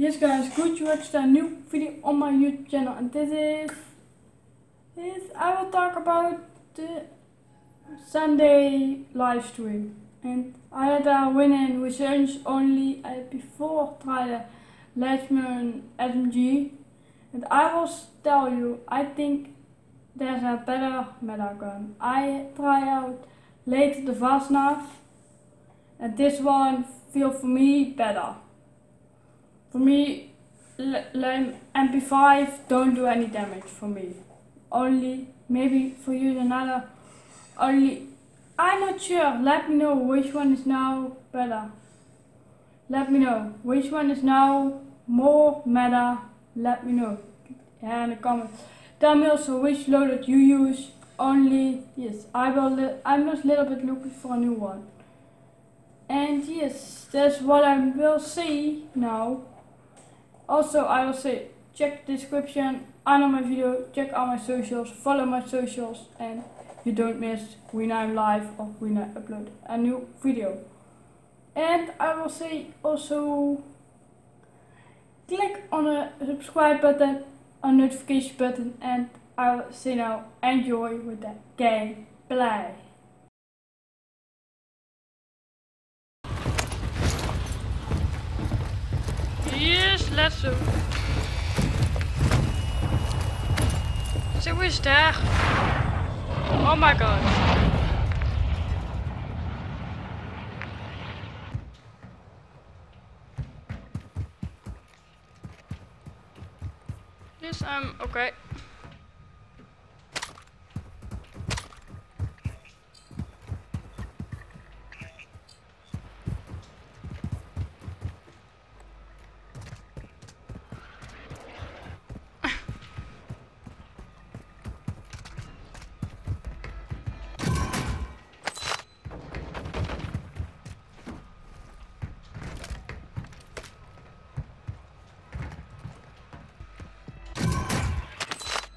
Yes guys, good to watch a new video on my YouTube channel and this is this I will talk about the Sunday live stream. And I had a win in research only I before tried Lachmann SMG and I will tell you I think there's a better meta gun. I try out later the Vaznev and this one feel for me better. For me, MP5 don't do any damage for me. Only, maybe for you another, only, I'm not sure. Let me know which one is now better. Let me know which one is now more meta. Let me know yeah, in the comments. Tell me also which loadout you use. Only, yes, I will, I'm just a little bit looking for a new one. And yes, that's what I will see now. Also, I will say check the description under my video, check all my socials, follow my socials, and you don't miss when I'm live or when I upload a new video. And I will say also click on the subscribe button, a notification button, and I will say now enjoy with the gameplay. Yes, let's do. Zo is daar. Oh my god. Yes, I'm okay.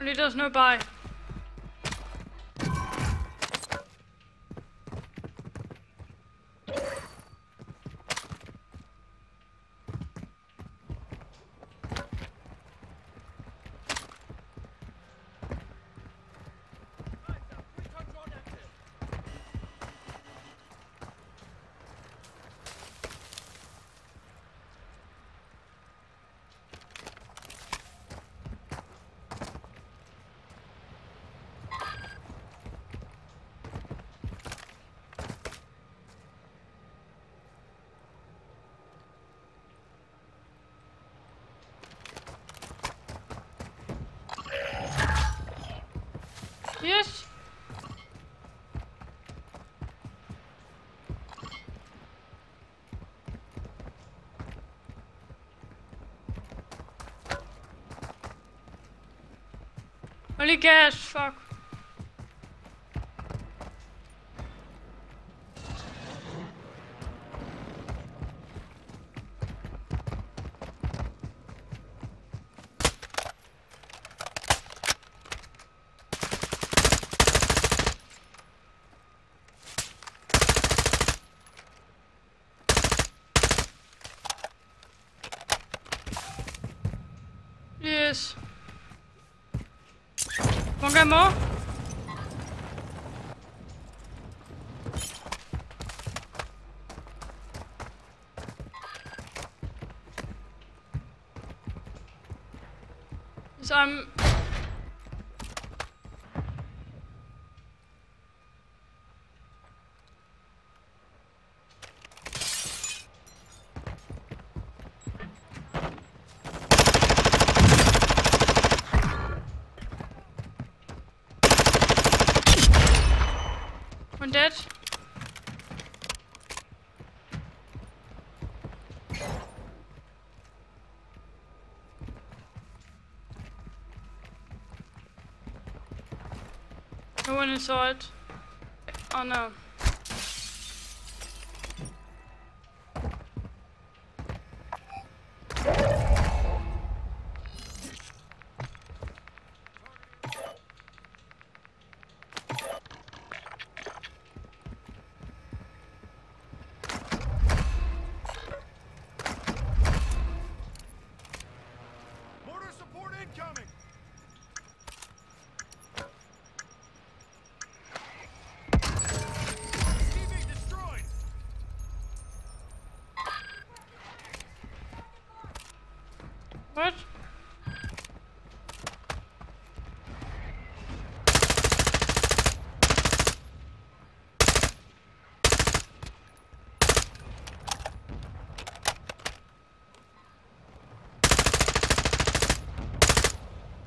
Only does no. Yes. Only gas, fuck. Yes. One guy more? So I'm One dead. No one inside. Oh no.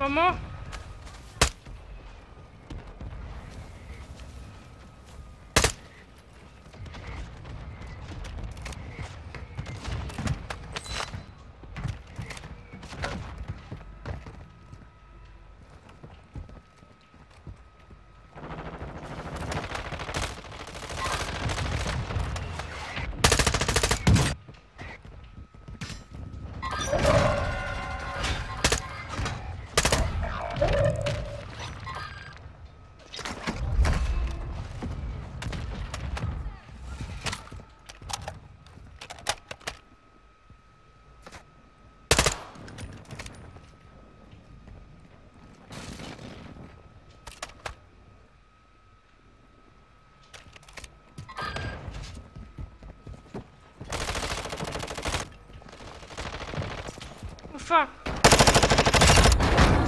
One more? Oh fuck.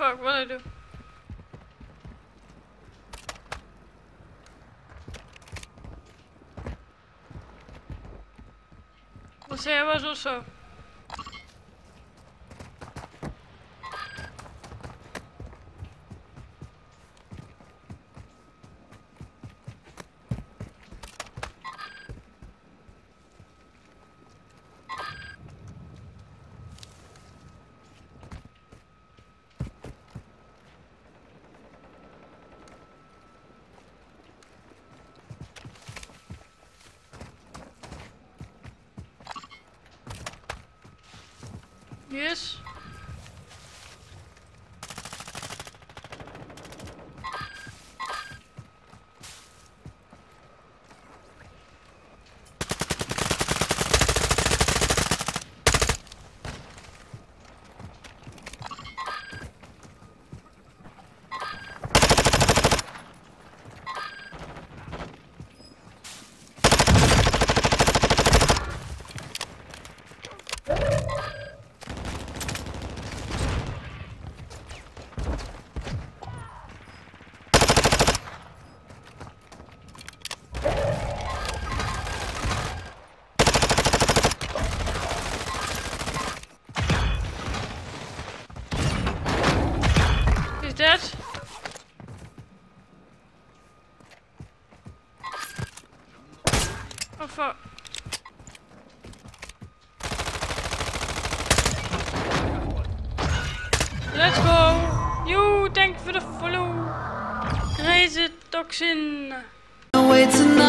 fuck, what I do? We'll say I was also. Yes. He's dead. Oh fuck. Let's go. You, thank you for the follow. Crazy toxin. Wait tonight.